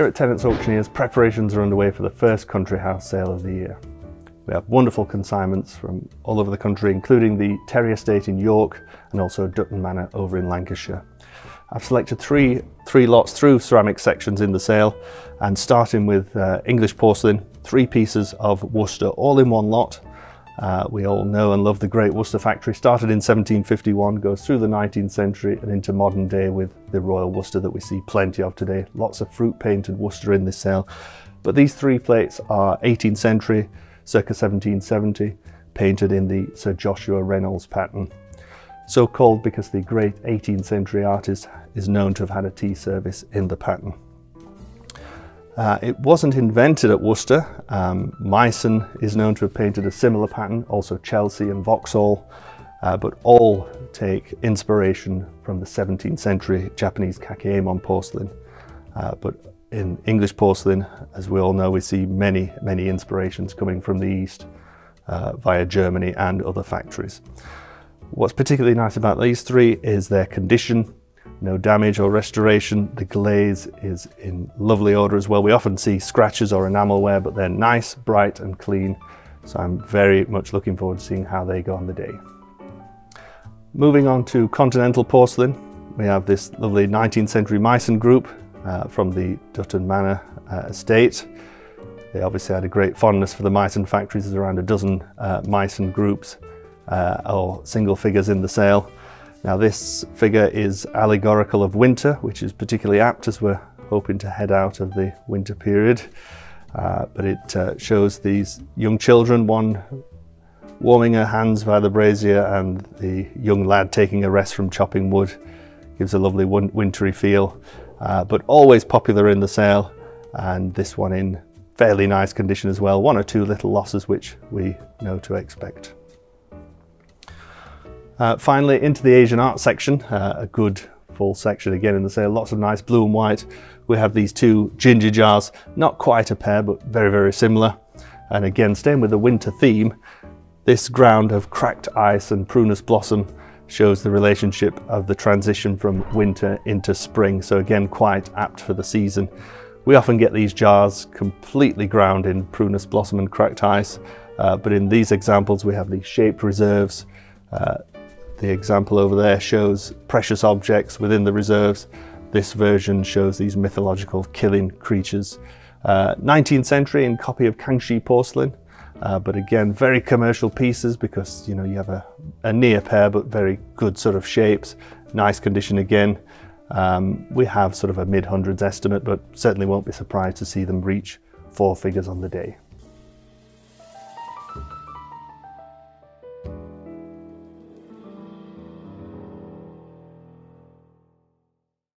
Here at Tennants Auctioneers, preparations are underway for the first country house sale of the year. We have wonderful consignments from all over the country, including the Terry Estate in York and also Dutton Manor over in Lancashire. I've selected three, three lots through ceramic sections in the sale and starting with uh, English porcelain, three pieces of Worcester all in one lot uh, we all know and love the Great Worcester Factory. Started in 1751, goes through the 19th century and into modern day with the Royal Worcester that we see plenty of today. Lots of fruit painted Worcester in this sale. But these three plates are 18th century, circa 1770, painted in the Sir Joshua Reynolds pattern. So called because the great 18th century artist is known to have had a tea service in the pattern. Uh, it wasn't invented at Worcester. Um, Meissen is known to have painted a similar pattern, also Chelsea and Vauxhall, uh, but all take inspiration from the 17th century Japanese Kakiemon porcelain. Uh, but in English porcelain, as we all know, we see many, many inspirations coming from the East uh, via Germany and other factories. What's particularly nice about these three is their condition no damage or restoration. The glaze is in lovely order as well. We often see scratches or enamel wear, but they're nice, bright and clean. So I'm very much looking forward to seeing how they go on the day. Moving on to continental porcelain, we have this lovely 19th century Meissen group uh, from the Dutton Manor uh, estate. They obviously had a great fondness for the Meissen factories. There's around a dozen uh, Meissen groups uh, or single figures in the sale. Now this figure is allegorical of winter, which is particularly apt as we're hoping to head out of the winter period. Uh, but it uh, shows these young children, one warming her hands by the brazier and the young lad taking a rest from chopping wood. Gives a lovely wintry feel, uh, but always popular in the sale. And this one in fairly nice condition as well. One or two little losses, which we know to expect. Uh, finally, into the Asian art section, uh, a good full section again in the sale, lots of nice blue and white. We have these two ginger jars, not quite a pair, but very, very similar. And again, staying with the winter theme, this ground of cracked ice and prunus blossom shows the relationship of the transition from winter into spring. So again, quite apt for the season. We often get these jars completely ground in prunus blossom and cracked ice, uh, but in these examples we have these shaped reserves, uh, the example over there shows precious objects within the reserves. This version shows these mythological qilin creatures. Uh, 19th century in copy of Kangxi porcelain, uh, but again, very commercial pieces because you know you have a, a, near pair, but very good sort of shapes, nice condition again. Um, we have sort of a mid hundreds estimate, but certainly won't be surprised to see them reach four figures on the day.